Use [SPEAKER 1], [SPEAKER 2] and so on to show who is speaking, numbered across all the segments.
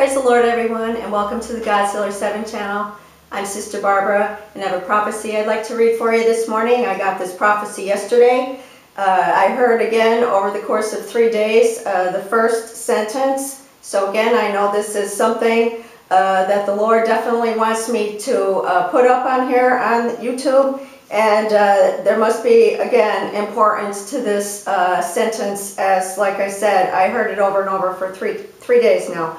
[SPEAKER 1] Praise the Lord, everyone, and welcome to the Godshealer 7 channel. I'm Sister Barbara, and I have a prophecy I'd like to read for you this morning. I got this prophecy yesterday. Uh, I heard again over the course of three days uh, the first sentence. So again, I know this is something uh, that the Lord definitely wants me to uh, put up on here on YouTube. And uh, there must be, again, importance to this uh, sentence as, like I said, I heard it over and over for three, three days now.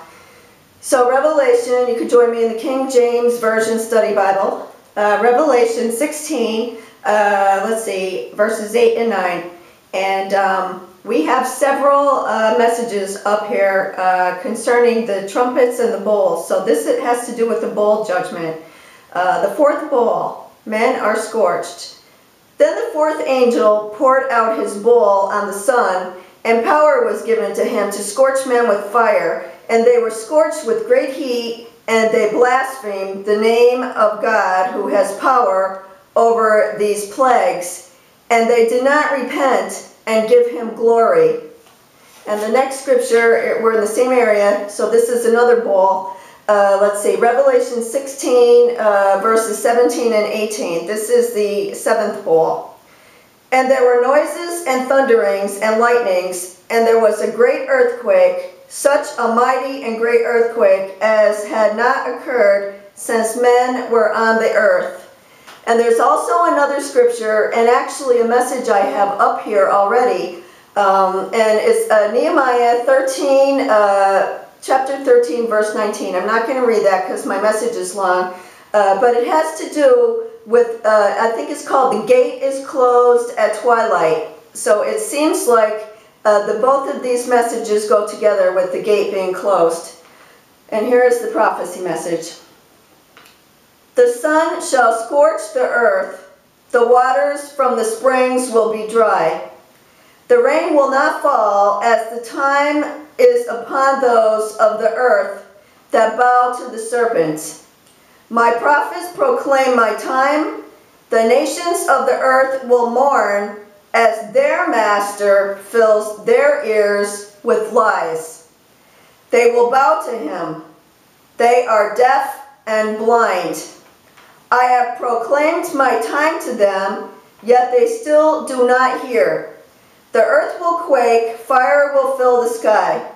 [SPEAKER 1] So Revelation, you could join me in the King James Version Study Bible. Uh, Revelation 16, uh, let's see, verses 8 and 9. And um, we have several uh, messages up here uh, concerning the trumpets and the bowls. So this it has to do with the bowl judgment. Uh, the fourth bowl, men are scorched. Then the fourth angel poured out his bowl on the sun, and power was given to him to scorch men with fire and they were scorched with great heat, and they blasphemed the name of God who has power over these plagues. And they did not repent and give him glory. And the next scripture, we're in the same area, so this is another bowl. Uh, let's see, Revelation 16, uh, verses 17 and 18. This is the seventh bowl. And there were noises and thunderings and lightnings, and there was a great earthquake, such a mighty and great earthquake as had not occurred since men were on the earth. And there's also another scripture, and actually a message I have up here already, um, and it's uh, Nehemiah 13, uh, chapter 13, verse 19. I'm not going to read that because my message is long, uh, but it has to do with, uh, I think it's called The Gate is Closed at Twilight. So it seems like uh, the, both of these messages go together with the gate being closed. And here is the prophecy message. The sun shall scorch the earth, the waters from the springs will be dry. The rain will not fall as the time is upon those of the earth that bow to the serpent. My prophets proclaim my time. The nations of the earth will mourn as their master fills their ears with lies. They will bow to him. They are deaf and blind. I have proclaimed my time to them, yet they still do not hear. The earth will quake, fire will fill the sky.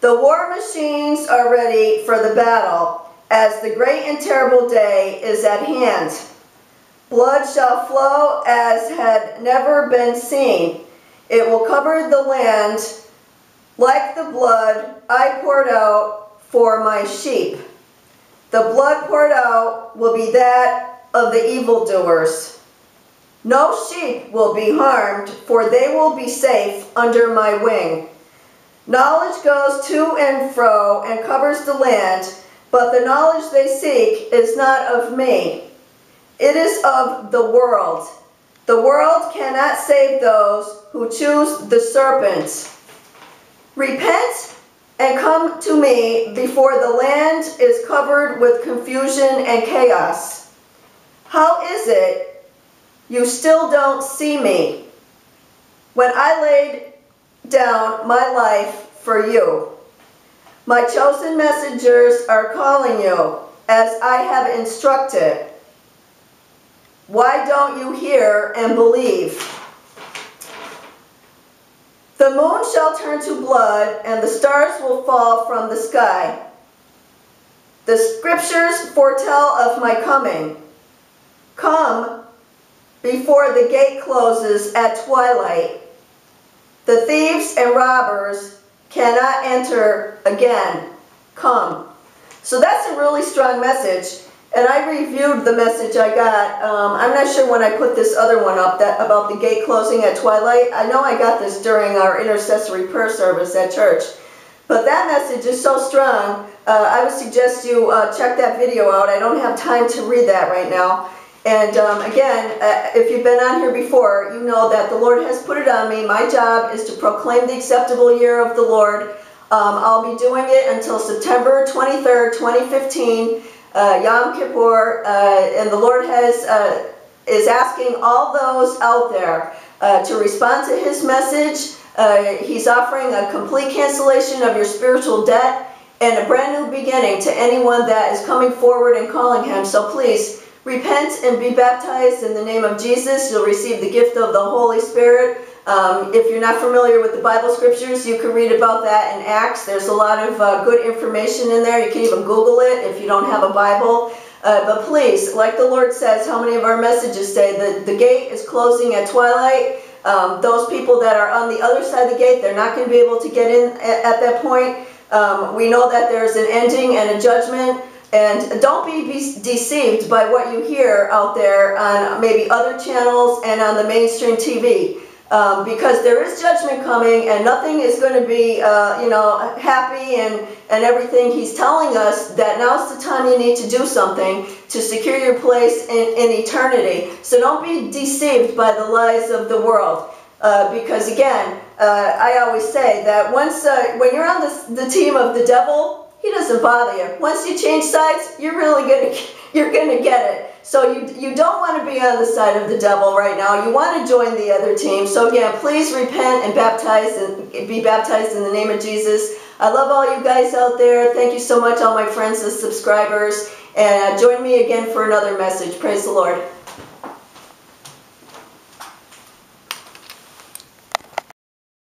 [SPEAKER 1] The war machines are ready for the battle, as the great and terrible day is at hand. Blood shall flow as had never been seen. It will cover the land like the blood I poured out for my sheep. The blood poured out will be that of the evildoers. No sheep will be harmed, for they will be safe under my wing. Knowledge goes to and fro and covers the land, but the knowledge they seek is not of me. It is of the world. The world cannot save those who choose the serpent. Repent and come to me before the land is covered with confusion and chaos. How is it you still don't see me when I laid down my life for you? My chosen messengers are calling you as I have instructed. Why don't you hear and believe? The moon shall turn to blood, and the stars will fall from the sky. The scriptures foretell of my coming. Come before the gate closes at twilight. The thieves and robbers cannot enter again. Come. So that's a really strong message. And I reviewed the message I got. Um, I'm not sure when I put this other one up that about the gate closing at twilight. I know I got this during our intercessory prayer service at church. But that message is so strong, uh, I would suggest you uh, check that video out. I don't have time to read that right now. And um, again, uh, if you've been on here before, you know that the Lord has put it on me. My job is to proclaim the acceptable year of the Lord. Um, I'll be doing it until September 23rd, 2015 uh, Yom Kippur, uh, and the Lord has uh, is asking all those out there uh, to respond to His message. Uh, he's offering a complete cancellation of your spiritual debt and a brand new beginning to anyone that is coming forward and calling him. So please repent and be baptized in the name of Jesus. You'll receive the gift of the Holy Spirit. Um, if you're not familiar with the Bible scriptures, you can read about that in Acts. There's a lot of uh, good information in there. You can even Google it if you don't have a Bible. Uh, but please, like the Lord says, how many of our messages say that the gate is closing at twilight. Um, those people that are on the other side of the gate, they're not going to be able to get in at, at that point. Um, we know that there's an ending and a judgment. And don't be deceived by what you hear out there on maybe other channels and on the mainstream TV. Um, because there is judgment coming and nothing is going to be, uh, you know, happy and, and everything. He's telling us that now's the time you need to do something to secure your place in, in eternity. So don't be deceived by the lies of the world. Uh, because again, uh, I always say that once, uh, when you're on the, the team of the devil, he doesn't bother you. Once you change sides, you're really going to you're going to get it. So you, you don't want to be on the side of the devil right now. You want to join the other team. So yeah, please repent and baptize and be baptized in the name of Jesus. I love all you guys out there. Thank you so much, all my friends and subscribers. And uh, join me again for another message. Praise the Lord.